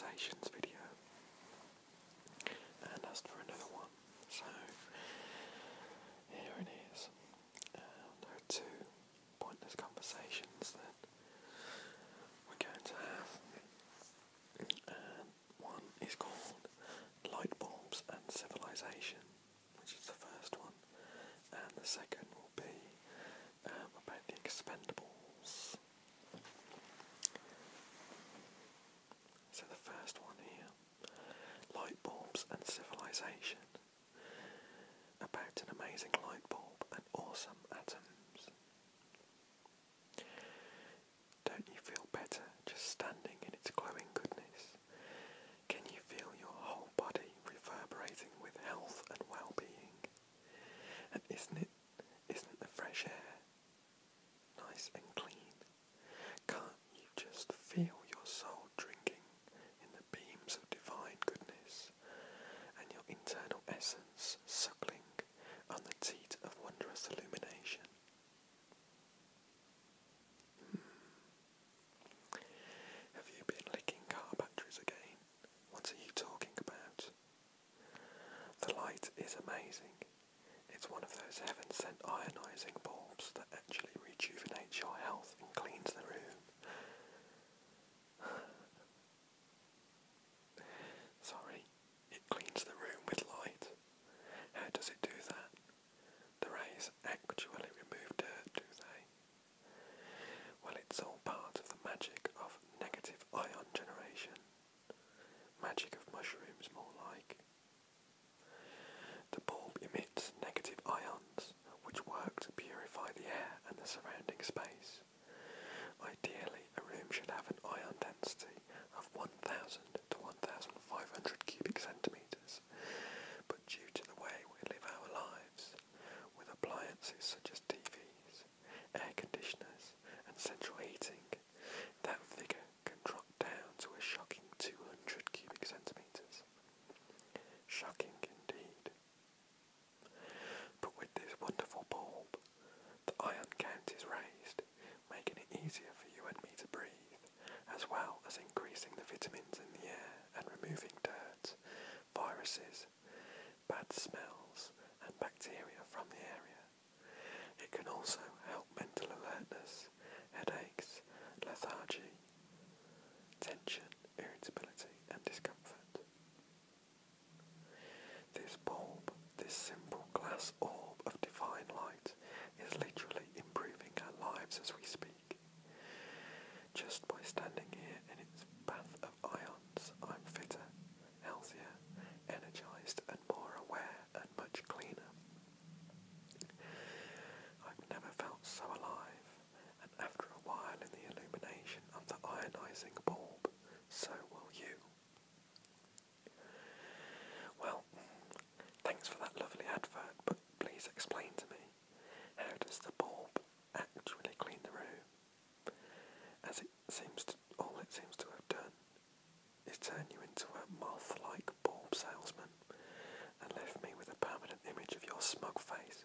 conversations video. and civilization. About an amazing light one of those heaven sent ionising bulbs that actually rejuvenates your health. and the surrounding space. Ideally, a room should have an as we speak. smug face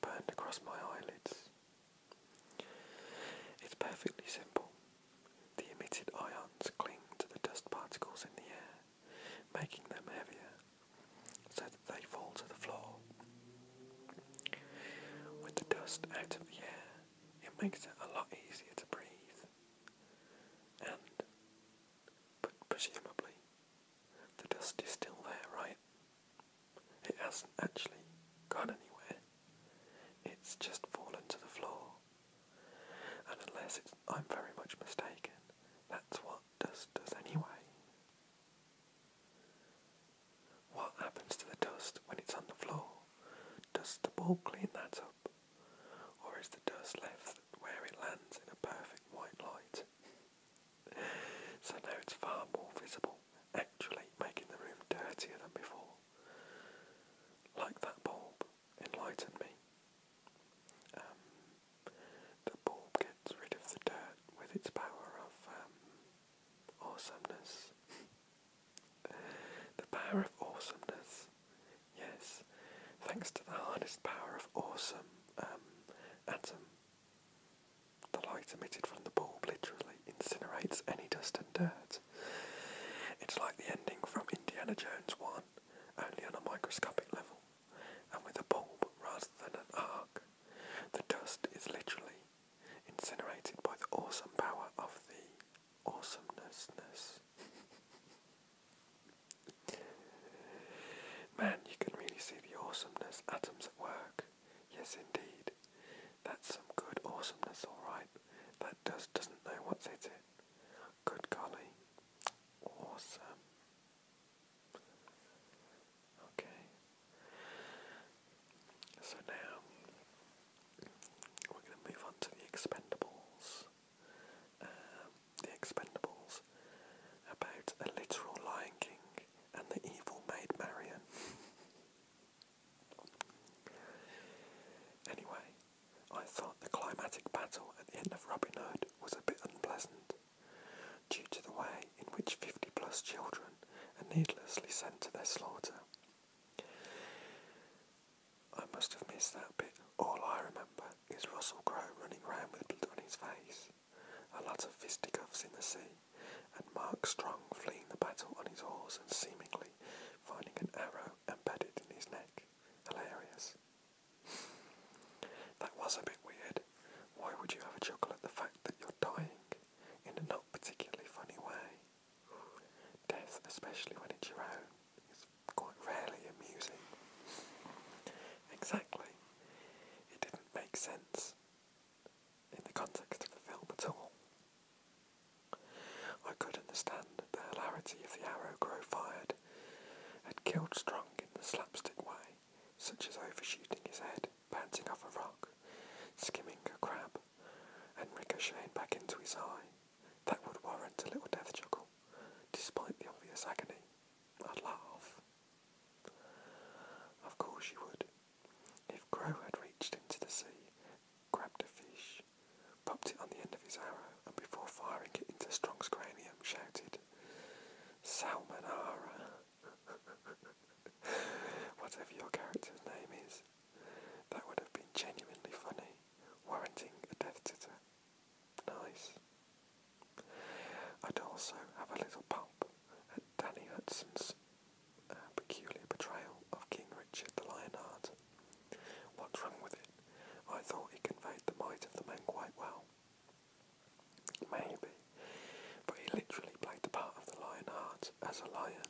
burned across my eyelids. It's perfectly simple. The emitted ions cling to the dust particles in the air, making them heavier, so that they fall to the floor. With the dust out of the air, it makes it a lot easier to breathe. And, but presumably, the dust is still there, right? It hasn't actually to the harnessed power of awesome um, atom, the light emitted from the bulb literally incinerates any dust and dirt. It's like the ending from Indiana Jones 1, only on a microscopic So now we're going to move on to the Expendables. Um, the Expendables, about a literal Lion King and the evil maid anyway, I thought the climatic battle at the end of Robin Hood was a bit unpleasant, due to the way in which 50 plus children are needlessly sent to their slaughter Of fisticuffs in the sea, and Mark Strong fleeing the battle on his horse and seemingly finding an arrow killed Strong in the slapstick way, such as overshooting his head, bouncing off a rock, skimming a crab, and ricocheting back into his eye. That would warrant a little death chuckle, despite the obvious agony. as a lion.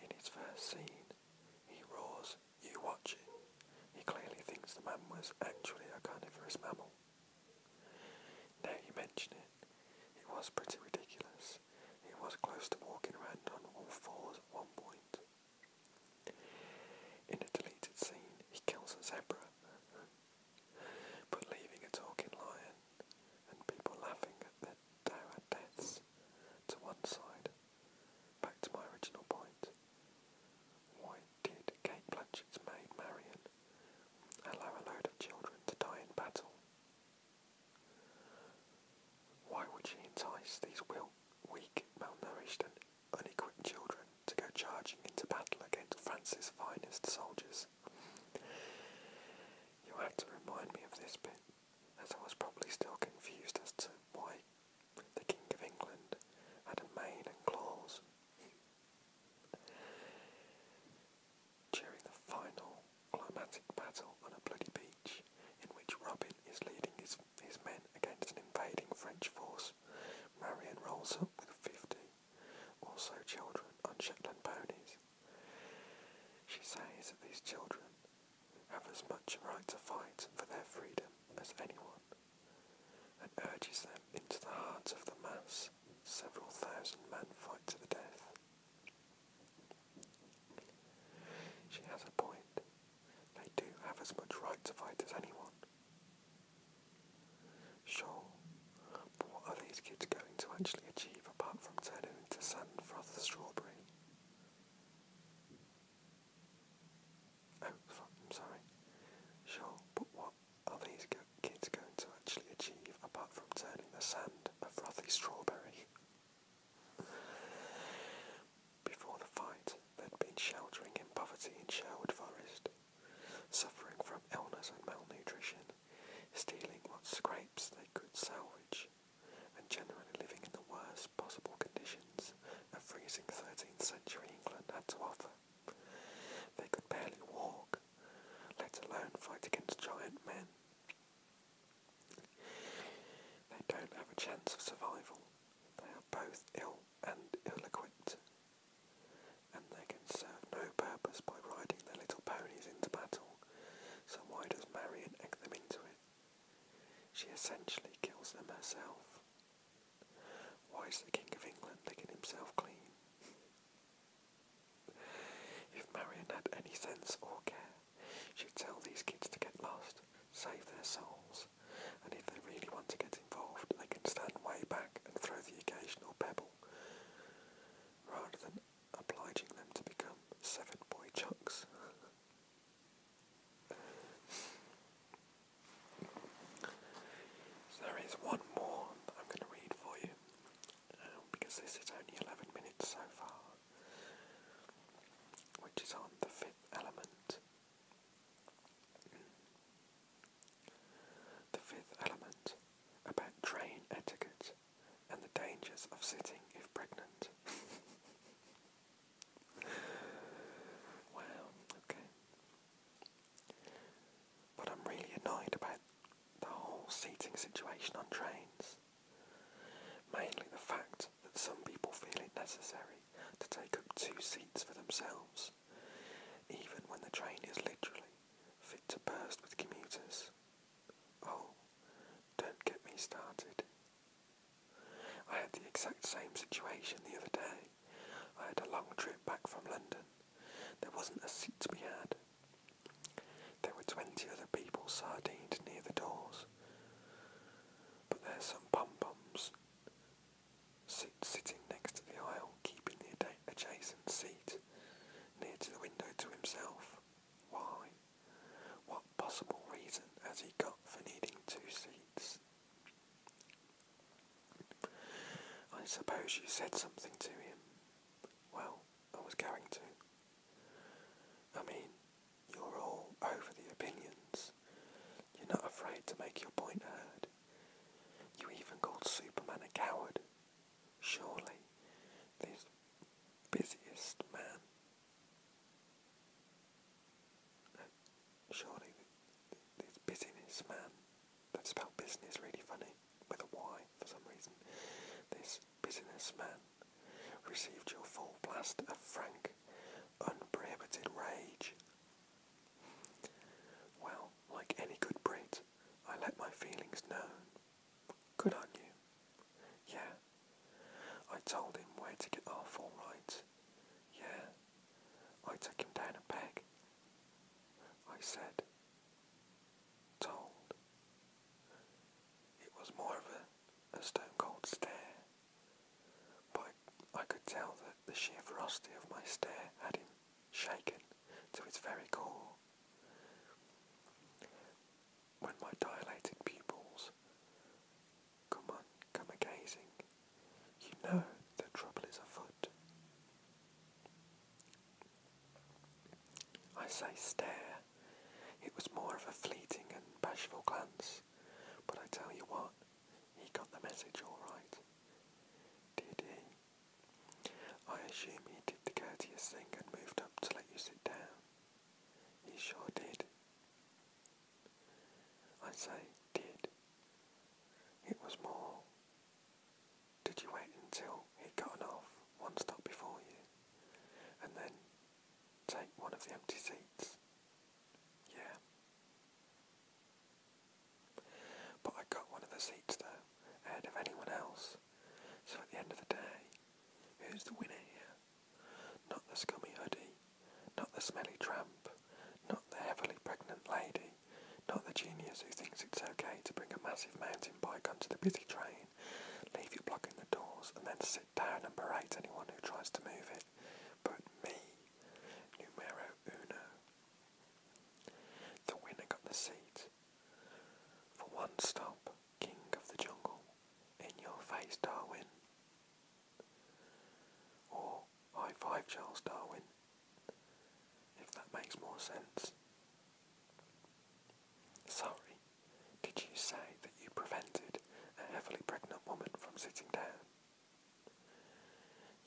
In his first scene, he roars, You watch it. He clearly thinks the man was actually a carnivorous mammal. Now you mention it, it was pretty ridiculous. He was close to walking around on all fours at one point. is that these children have as much right to fight for their freedom as anyone, and urges them into the hearts of the mass several thousand men fight to the death. She has a point. They do have as much right to fight as anyone. Sure, but what are these kids going to actually achieve? There is one more that I'm going to read for you um, because this is only 11 minutes so far, which is on the 5th situation on trains. Mainly the fact that some people feel it necessary to take up two seats for themselves, even when the train is literally fit to burst with commuters. Oh, don't get me started. I had the exact same situation the other day. I had a long trip back from London. There wasn't a seat to be had. There were twenty other people sardined near the doors. But there's some pom-poms sit, sitting next to the aisle, keeping the adjacent seat near to the window to himself. Why? What possible reason has he got for needing two seats? I suppose you said something to him. Well, I was going to. I mean, you're all over the opinions. You're not afraid to make your point heard. You even called Superman a coward. Surely, this busiest man. surely, this business man. That spelled business really funny with a Y for some reason. This businessman received your full blast of frank, unprohibited rage. Well, like any good Brit, I let my feelings known. Good on you. Yeah. I told him where to get off all right. Yeah. I took him down a peg. I said, told. It was more of a, stone cold stare, but I could tell that the sheer ferocity of my stare had him shaken to its very core. When my dilated pupils come on, come a gazing, you know that trouble is afoot. I say stare. It was more of a fleeting and bashful glance, but I tell you what, he got the message all right. Did he? I assume he did the courteous thing and moved up to let you sit down. He sure did. I say did. It was more. Did you wait until he'd gotten off one stop before you, and then take one of the empty seats? Yeah. But I got one of the seats though, ahead of anyone else. So at the end of the day, who's the winner here? Not the scummy hoodie, not the smelly tramp, not the heavily pregnant lady, not the genius who thinks it's okay to bring a massive mountain bike onto the busy train, leave you blocking the doors, and then sit down and berate anyone who tries to move it, but me, numero uno. The winner got the seat. For one stop, King of the Jungle, in your face, Darwin. Or high five, Charles Darwin, if that makes more sense. Sorry, did you say that you prevented a heavily pregnant woman from sitting down?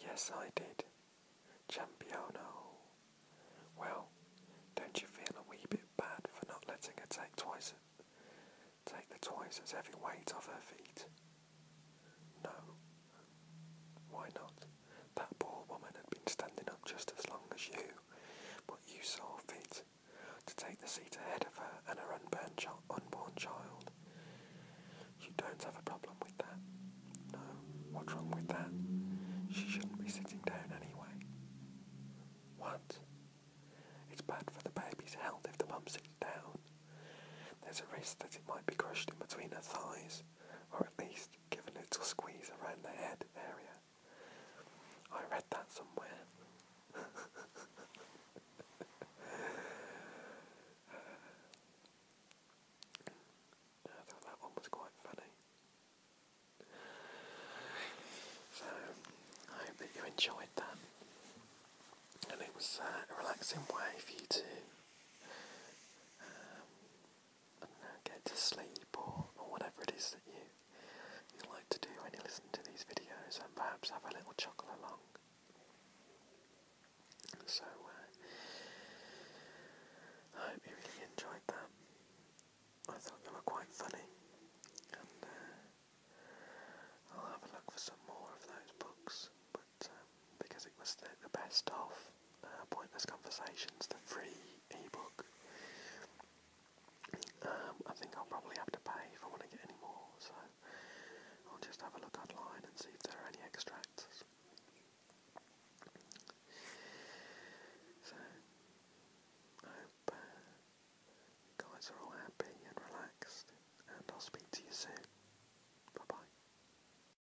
Yes, I did. Championo. Well, don't you feel a wee bit bad for not letting her take twice take the twice as heavy weight off her feet? No. Why not? That poor woman had been standing up just as long as you, but you saw fit to take the seat ahead of her and her unborn, unborn child. You don't have a problem with that. No. What's wrong with that? She shouldn't be sitting down anyway. What? It's bad for the baby's health if the mum sits down. There's a risk that it might be crushed in between her thighs, or at least give a little squeeze around the head area. I read that somewhere. best of uh, Pointless Conversations, the free ebook. Um, I think I'll probably have